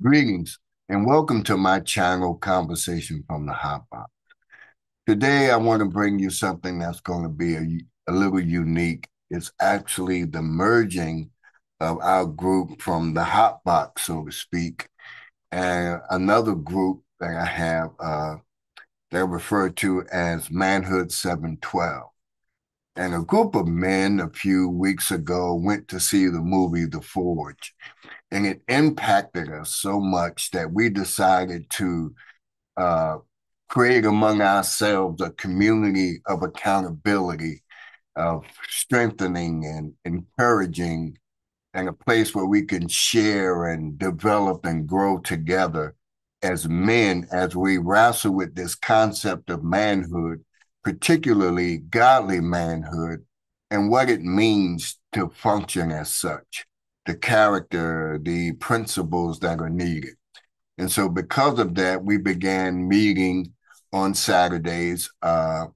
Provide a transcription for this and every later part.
Greetings and welcome to my channel, Conversation from the Hot Box. Today, I want to bring you something that's going to be a, a little unique. It's actually the merging of our group from the Hot Box, so to speak, and another group that I have uh, they're referred to as Manhood 712. And a group of men a few weeks ago went to see the movie The Forge and it impacted us so much that we decided to uh, create among ourselves a community of accountability, of strengthening and encouraging, and a place where we can share and develop and grow together as men as we wrestle with this concept of manhood, particularly godly manhood, and what it means to function as such the character, the principles that are needed. And so, because of that, we began meeting on Saturdays, uh,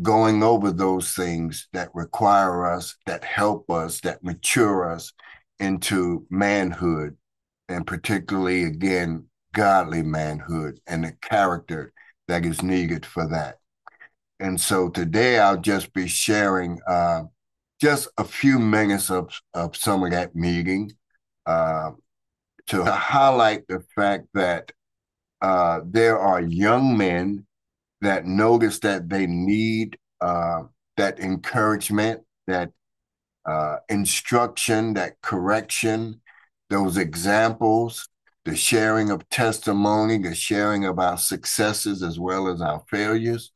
going over those things that require us, that help us, that mature us into manhood, and particularly, again, godly manhood and the character that is needed for that. And so, today I'll just be sharing. Uh, just a few minutes of, of some of that meeting uh, to highlight the fact that uh, there are young men that notice that they need uh, that encouragement, that uh, instruction, that correction, those examples, the sharing of testimony, the sharing of our successes as well as our failures.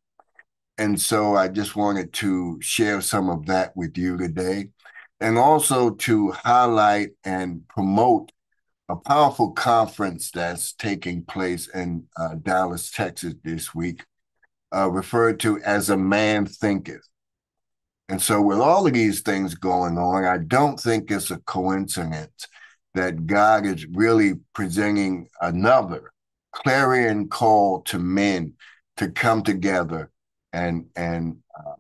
And so I just wanted to share some of that with you today and also to highlight and promote a powerful conference that's taking place in uh, Dallas, Texas this week, uh, referred to as A Man Thinketh. And so, with all of these things going on, I don't think it's a coincidence that God is really presenting another clarion call to men to come together and and uh,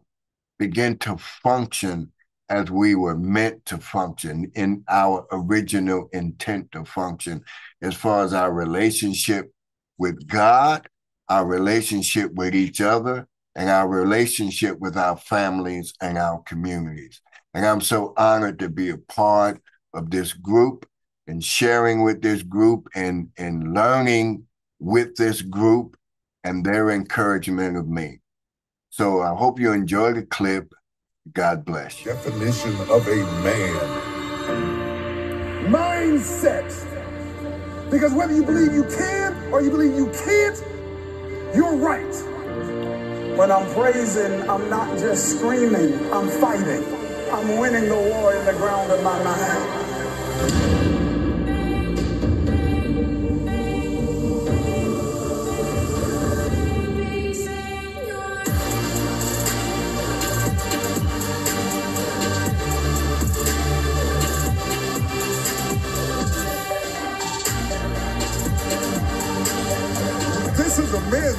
begin to function as we were meant to function in our original intent to function as far as our relationship with God, our relationship with each other, and our relationship with our families and our communities. And I'm so honored to be a part of this group and sharing with this group and, and learning with this group and their encouragement of me. So I hope you enjoy the clip. God bless. Definition of a man. Mindset. Because whether you believe you can or you believe you can't, you're right. When I'm praising, I'm not just screaming, I'm fighting. I'm winning the war in the ground of my mind.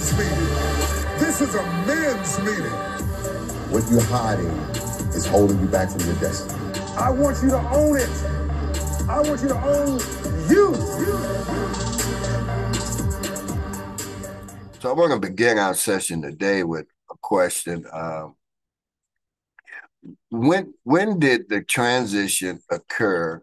Men's meeting. This is a men's meeting. What you're hiding is holding you back from your destiny. I want you to own it. I want you to own you. So I'm going to begin our session today with a question. Um, when when did the transition occur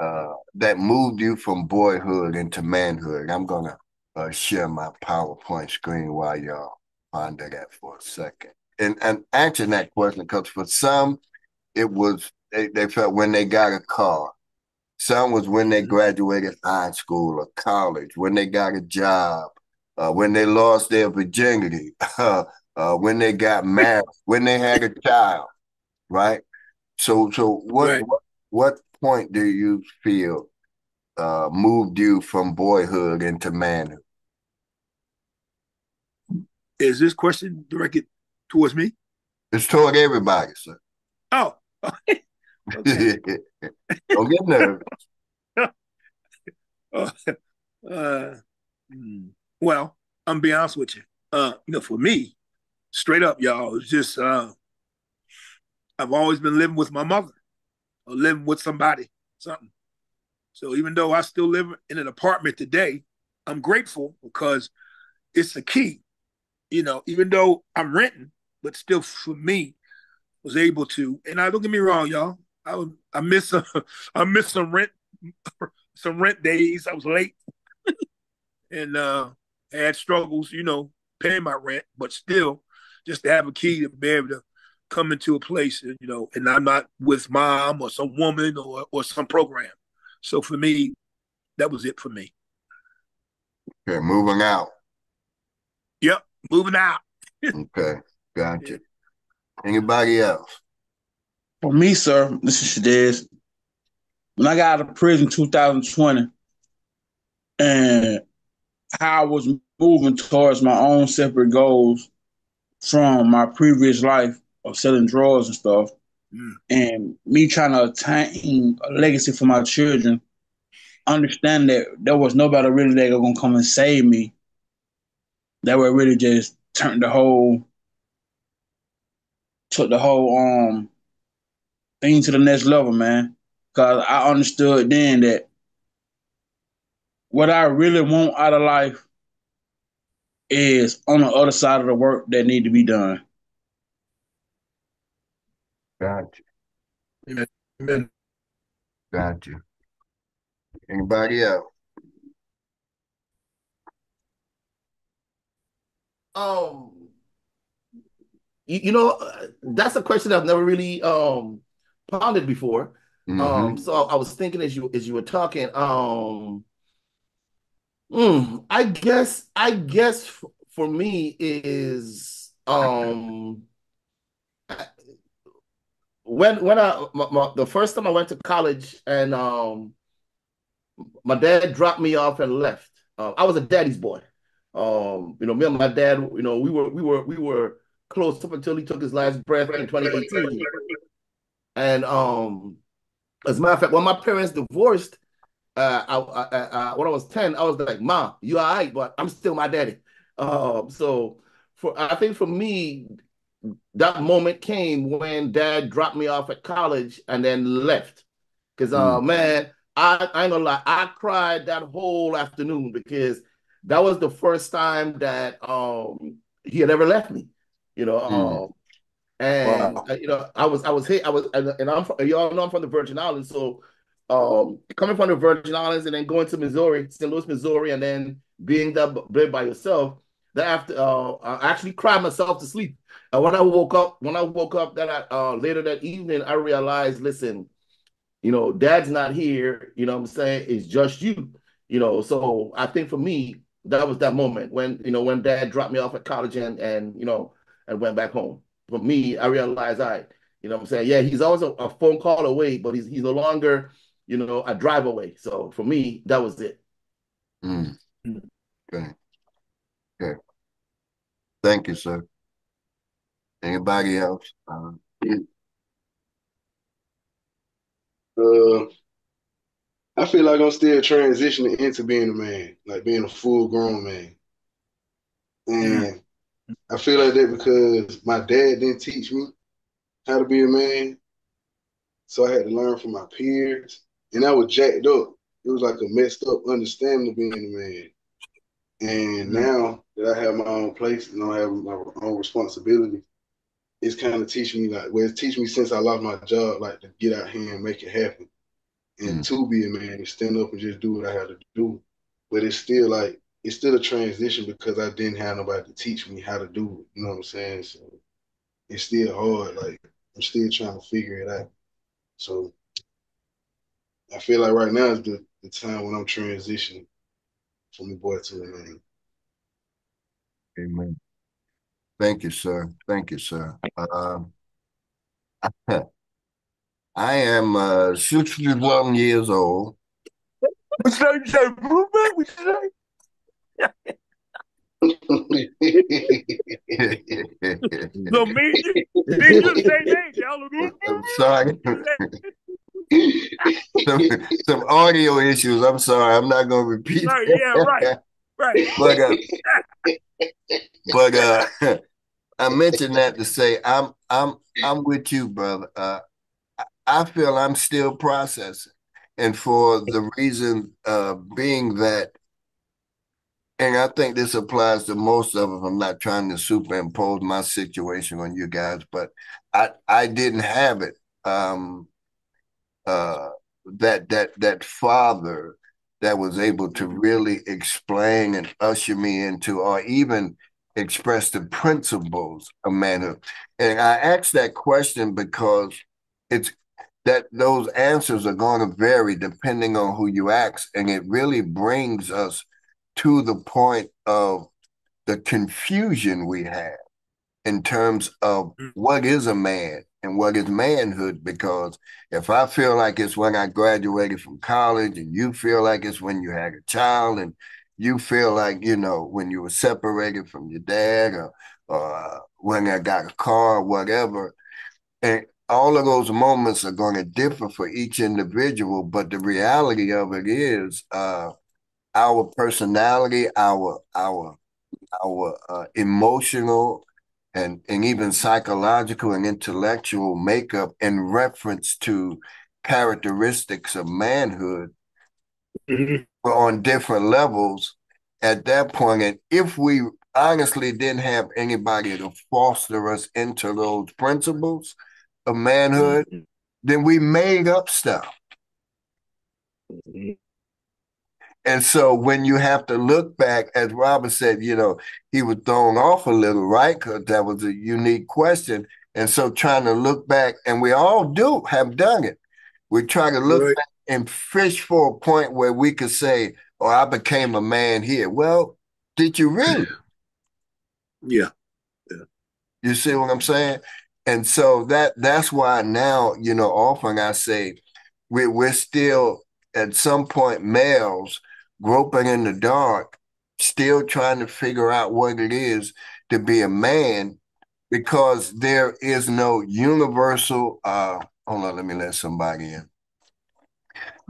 uh, that moved you from boyhood into manhood? I'm gonna uh, share my PowerPoint screen while y'all ponder that for a second. And and answering that question, because for some, it was they, they felt when they got a car. Some was when they graduated high school or college, when they got a job, uh, when they lost their virginity, uh, when they got married, when they had a child, right? So, so what, right. what, what point do you feel uh, moved you from boyhood into manhood? Is this question directed towards me? It's toward everybody, sir. Oh. Don't get nervous. uh, uh, well, I'm be honest with you. Uh, you know, for me, straight up, y'all, it's just uh, I've always been living with my mother or living with somebody, something. So even though I still live in an apartment today, I'm grateful because it's the key. You know, even though I'm renting, but still for me, was able to. And I don't get me wrong, y'all. I was, I miss a, I miss some rent some rent days. I was late and uh had struggles, you know, paying my rent, but still just to have a key to be able to come into a place, you know, and I'm not with mom or some woman or or some program. So for me, that was it for me. Okay, moving out. Yep, moving out. okay, gotcha. Yeah. Anybody else? For me, sir, this is Shadez. When I got out of prison 2020 and how I was moving towards my own separate goals from my previous life of selling drugs and stuff, mm. and me trying to attain a legacy for my children, understand that there was nobody really that was gonna come and save me. That would really just turn the whole took the whole um thing to the next level, man. Cause I understood then that what I really want out of life is on the other side of the work that need to be done. Gotcha. Amen. Gotcha. Anybody else? Um, you, you know, uh, that's a question I've never really um pondered before. Mm-hmm. Um, so I was thinking as you as you were talking, um, mm, I guess I guess f- for me is um when when I my, my, the first time I went to college and um my dad dropped me off and left. Uh, I was a daddy's boy. Um, you know, me and my dad, you know, we were we were we were close up until he took his last breath in 2018. And um, as a matter of fact, when my parents divorced, uh, I, I, I, when I was 10, I was like, "Mom, you all right, but I'm still my daddy." Um, so for I think for me, that moment came when Dad dropped me off at college and then left. Cause uh, mm. man, I I ain't gonna lie, I cried that whole afternoon because that was the first time that um he had ever left me. You know, mm. um, and wow. you know, I was I was hit. I was and, and I'm from, y'all know I'm from the Virgin Islands, so um, coming from the Virgin Islands and then going to Missouri, St. Louis, Missouri, and then being there by yourself. That after uh, I actually cried myself to sleep. And when I woke up, when I woke up that uh, later that evening, I realized, listen, you know, Dad's not here. You know, what I'm saying it's just you. You know, so I think for me, that was that moment when you know when Dad dropped me off at college and and you know and went back home for me, I realized, I, right, you know what I'm saying? Yeah, he's always a, a, phone call away, but he's he's no longer, you know, a drive away. So for me, that was it. Mm. Okay. Okay. Thank you, sir. Anybody else? Uh, uh, I feel like I'm still transitioning into being a man, like being a full grown man. And I feel like that because my dad didn't teach me how to be a man. So I had to learn from my peers. And I was jacked up. It was like a messed up understanding of being a man. And mm-hmm. now that I have my own place and I have my own responsibility, it's kind of teaching me like, well, it's teaching me since I lost my job, like to get out here and make it happen. And to be a man and stand up and just do what I had to do. But it's still like it's still a transition because I didn't have nobody to teach me how to do it. You know what I'm saying? So it's still hard. Like I'm still trying to figure it out. So I feel like right now is the, the time when I'm transitioning from the boy to the man. Amen. Thank you, sir. Thank you, sir. Um, I am uh, 61 years old. What's that? You say, What you say? so me, did you say that? Y'all I'm sorry. some, some audio issues. I'm sorry. I'm not going to repeat. Right, yeah, right, right. but uh, but uh, I mentioned that to say I'm I'm I'm with you, brother. Uh, I feel I'm still processing, And for the reason uh, being that, and I think this applies to most of them. I'm not trying to superimpose my situation on you guys, but I I didn't have it. Um, uh, that that that father that was able to really explain and usher me into, or even express the principles of manhood. And I asked that question because it's that those answers are going to vary depending on who you ask. And it really brings us to the point of the confusion we have in terms of mm. what is a man and what is manhood. Because if I feel like it's when I graduated from college and you feel like it's when you had a child and you feel like, you know, when you were separated from your dad or, or when I got a car or whatever. And all of those moments are going to differ for each individual, but the reality of it is uh, our personality, our our our uh, emotional and and even psychological and intellectual makeup in reference to characteristics of manhood mm-hmm. on different levels at that point. And if we honestly didn't have anybody to foster us into those principles of manhood, mm-hmm. then we made up stuff. Mm-hmm. And so when you have to look back, as Robin said, you know, he was thrown off a little, right? Because that was a unique question. And so trying to look back, and we all do have done it. We try to look right. back and fish for a point where we could say, "Oh, I became a man here." Well, did you really? Yeah. Yeah. You see what I'm saying? And so that that's why now, you know, often I say we we're still at some point males groping in the dark, still trying to figure out what it is to be a man because there is no universal uh hold on, let me let somebody in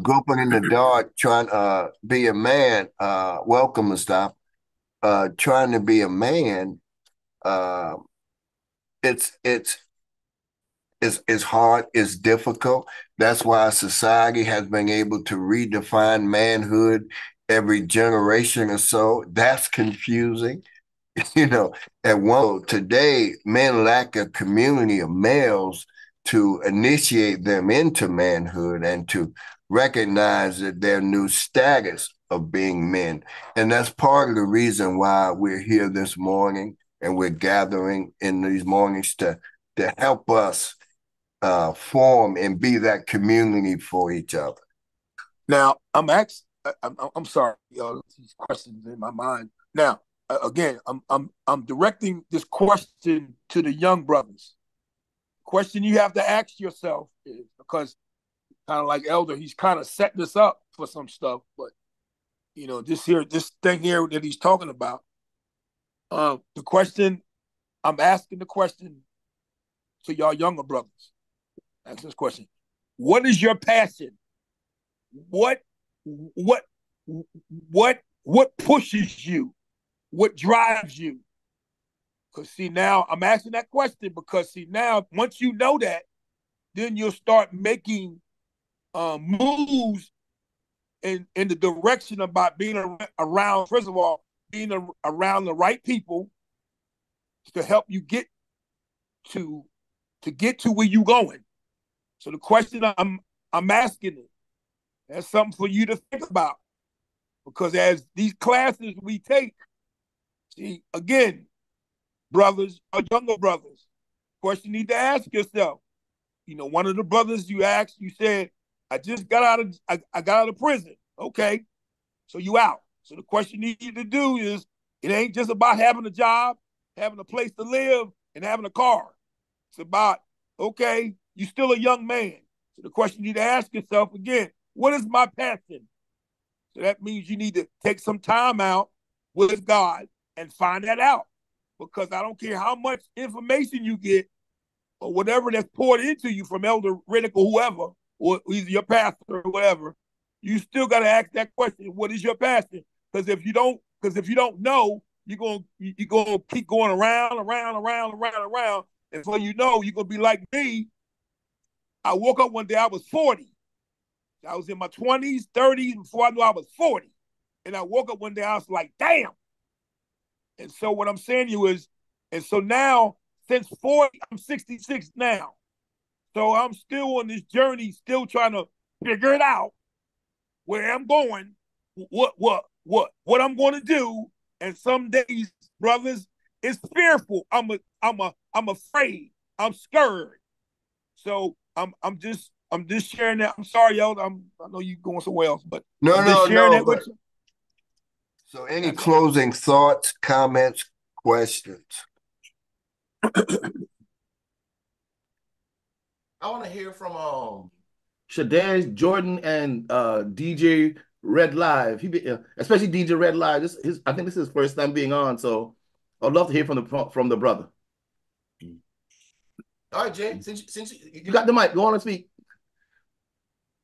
groping in the dark, trying to uh, be a man. Uh, welcome, Mustafa. Uh, trying to be a man. Uh, it's it's it's it's hard. It's difficult. That's why society has been able to redefine manhood every generation or so. That's confusing. You know, at one today, men lack a community of males to initiate them into manhood and to recognize that their new status of being men. And that's part of the reason why we're here this morning and we're gathering in these mornings to, to help us uh, form and be that community for each other. Now, I'm actually, I'm, I'm sorry, y'all, these questions in my mind. Now, again, I'm, I'm, I'm directing this question to the young brothers. Question you have to ask yourself is because kind of like Elder, he's kind of setting us up for some stuff. But you know, this here, this thing here that he's talking about. Uh, the question I'm asking the question to y'all younger brothers. Ask this question: What is your passion? What, what, what, what pushes you? What drives you? Because see, now I'm asking that question because see, now once you know that, then you'll start making uh, moves in in the direction about being around. First of all, being a, around the right people to help you get to to get to where you're going. So the question I'm I'm asking is, that's something for you to think about, because as these classes we take, see again, brothers or younger brothers, question you need to ask yourself. You know, one of the brothers you asked, you said, I just got out of I, I got out of prison. Okay. So you out. So the question you need to do is it ain't just about having a job, having a place to live, and having a car. It's about, okay, you still a young man. So the question you need to ask yourself again, what is my passion? So that means you need to take some time out with God and find that out. Because I don't care how much information you get or whatever that's poured into you from Elder Riddick or whoever, or either your pastor or whatever, you still got to ask that question: What is your passion? Because if you don't, because if you don't know, you're gonna you're gonna keep going around, around, around, around, around, and so you know you're gonna be like me. I woke up one day, I was 40, I was in my 20s, 30s before I knew I was 40. And I woke up one day, I was like, damn. And so what I'm saying to you is, and so now, since 40, I'm 66 now. So I'm still on this journey, still trying to figure it out where I'm going, what, what, what, what I'm going to do. And some days, brothers, it's fearful. I'm a, I'm a, I'm afraid. I'm scared. So I'm, I'm just, I'm just sharing that. I'm sorry, y'all. I'm, I know you going somewhere else, but no, I'm no, no. But, so, any closing thoughts, comments, questions? I want to hear from um Shadez Jordan and uh DJ Red Live. He be, uh, especially DJ Red Live. This his I think this is his first time being on, so I'd love to hear from the from the brother. All right, Jay. Since since you got the mic, go on and speak.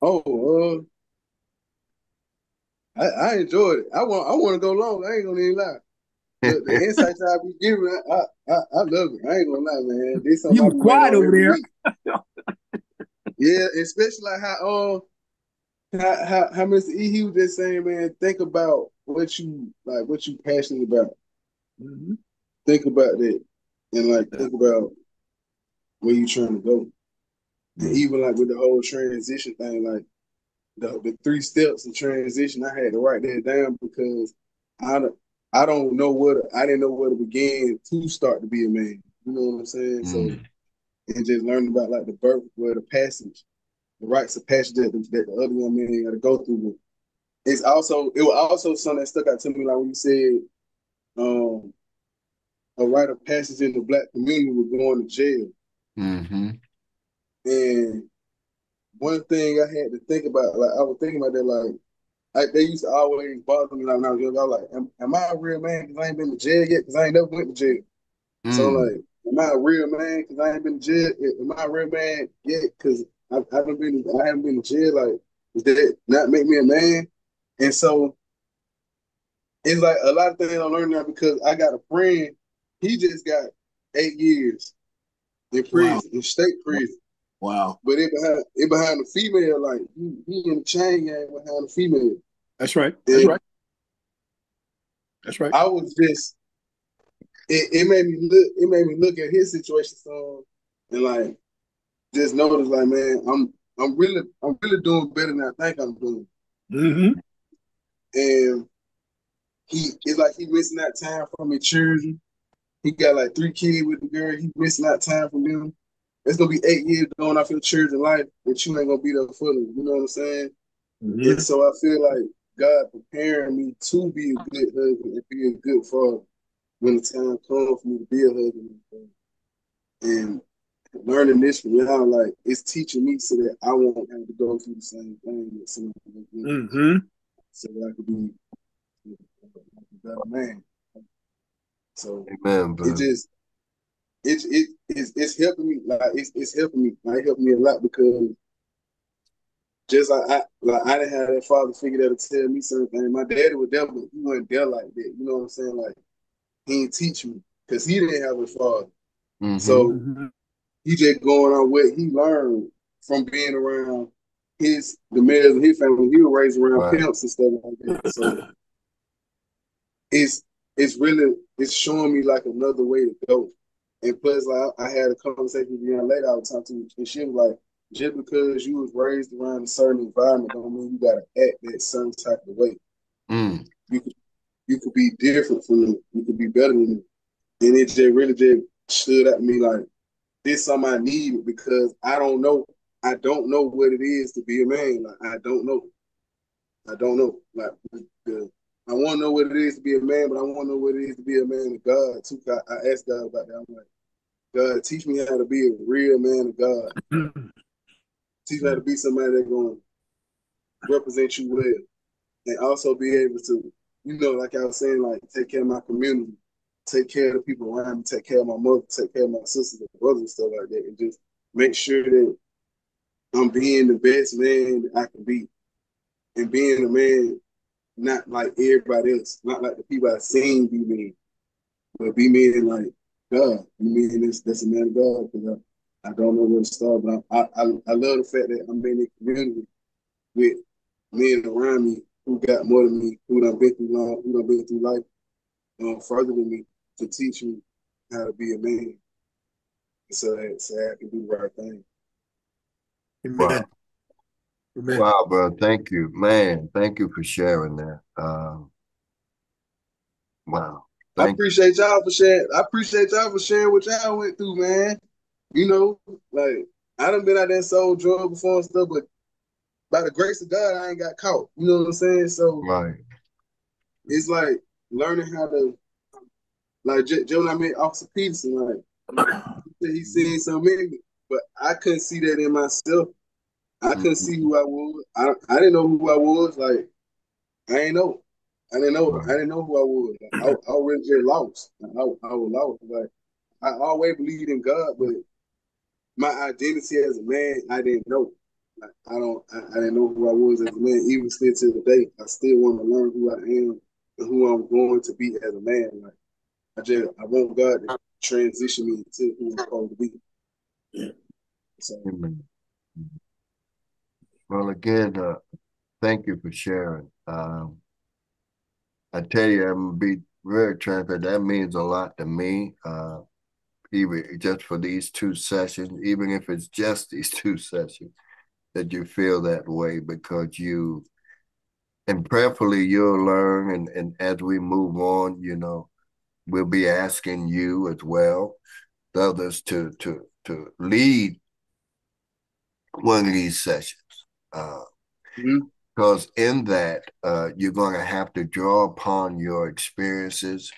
Oh, uh, I, I enjoyed it. I want I want to go long. I ain't gonna even lie. The, the insights I be giving, I, I I love it. I ain't gonna lie, man. This you was quiet over there. yeah, especially like how uh how how, how Mr. E he was just saying, man, think about what you like, what you passionate about. Mm-hmm. Think about that, and like think about where you trying to go. And even like with the whole transition thing, like the, the three steps of transition, I had to write that down because I don't I don't know what I didn't know where to begin to start to be a man. You know what I'm saying? Mm. So and just learning about like the birth, where the passage, the rites of passage that, that the other young man got to go through. It's also it was also something that stuck out to me like when you said um a rite of passage in the black community was going to jail. Mm-hmm. And one thing I had to think about, like I was thinking about that, like I, they used to always bother me like when I was young. I was like, am, am I a real man because I ain't been to jail yet? Because I ain't never went to jail. Mm. So like, am I a real man because I ain't been to jail? Am I a real man yet? Because I, I haven't been, I haven't been to jail. Like, does that not make me a man? And so it's like a lot of things I learned now because I got a friend. He just got eight years in prison, wow. in state prison. Wow. But it behind it behind the female, like he, he in the chain gang behind the female. That's right. That's and right. That's right. I was just it, it made me look it made me look at his situation so and like just notice like man, I'm I'm really I'm really doing better than I think I'm doing. Mm-hmm. And he it's like he missing that time from his children. He got like three kids with the girl. He missing that time from them. It's gonna be eight years going off your children's life, but you ain't gonna be there for them. You know what I'm saying? Mm-hmm. And so I feel like God preparing me to be a good husband and be a good father when the time comes for me to be a husband. And learning this from y'all, like it's teaching me so that I won't have to go through the same thing that someone else mm-hmm. so that I could be a better man. So Amen, it just it's it, it's it's helping me like it's it's helping me like it helped me a lot because just like I like I didn't have that father figure that to tell me something. My daddy was there, but he wasn't there like that. You know what I'm saying? Like he didn't teach me because he didn't have a father. Mm-hmm. So he just going on what he learned from being around his the males of his family. He was raised around right. pimps and stuff like that. So it's it's really it's showing me like another way to go. And plus, like I had a conversation with a young lady I was talking to, and she was like, just because you was raised around a certain environment don't mean you gotta act that certain type of way. Mm. You could you could be different from them. You could be better than them. And it just really just stood at me like this something I need because I don't know. I don't know what it is to be a man. Like I don't know. I don't know. Like the I want to know what it is to be a man, but I want to know what it is to be a man of God too. I, I asked God about that. I'm like, God, teach me how to be a real man of God. teach me how to be somebody that's going to represent you well, and also be able to, you know, like I was saying, like take care of my community, take care of the people around me, take care of my mother, take care of my sisters and brothers and stuff like that, and just make sure that I'm being the best man that I can be, and being a man not like everybody else, not like the people I've seen be me, but be me like God. You mean this that's a man of God because I, I don't know where to start, but I, I I love the fact that I'm in the community with men around me who got more than me, who done been through long, who done been through life um, further than me to teach me how to be a man. So that so I can do the right thing. Amen. Wow. Amen. Wow, bro. Thank you, man. Thank you for sharing that. Um, wow. I appreciate y'all for sharing. I appreciate y'all for sharing what y'all went through, man. You know, like I done been out there sold drugs before and stuff, but by the grace of God, I ain't got caught. You know what I'm saying? So right. it's like learning how to, like J- Joe and I met Officer Peterson, like he seen something in but I couldn't see that in myself. I couldn't see who I was. I I didn't know who I was. Like I ain't know. I didn't know. I didn't know who I was. Like, I, I was really, really lost. I, I was lost. Like I always believed in God, but my identity as a man, I didn't know. Like, I don't. I, I didn't know who I was as a man. Even still to the day, I still want to learn who I am and who I'm going to be as a man. Like I just, I want God to transition me to who I'm supposed to be. So Amen. Well, again, uh, thank you for sharing. Um, I tell you, I'm gonna be very transparent. That means a lot to me. Uh, even just for these two sessions, even if it's just these two sessions, that you feel that way because you, and prayerfully you'll learn. And, and as we move on, you know, we'll be asking you as well, the others to to to lead one of these sessions. Uh, Mhm. because in that uh, you're going to have to draw upon your experiences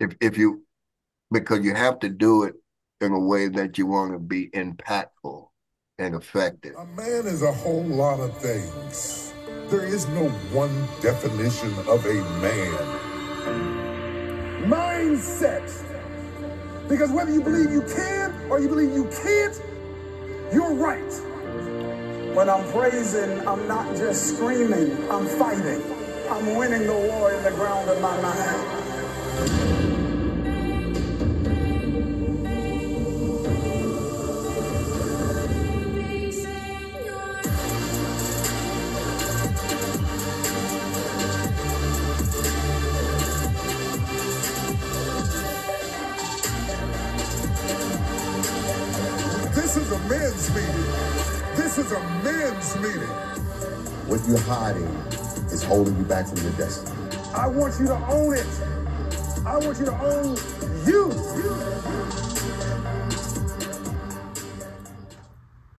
if if you because you have to do it in a way that you want to be impactful and effective A man is a whole lot of things. There is no one definition of a man. Mindset. Because whether you believe you can or you believe you can't, you're right. When I'm praising, I'm not just screaming, I'm fighting. I'm winning the war in the ground of my mind. Hiding is holding you back from your destiny. I want you to own it. I want you to own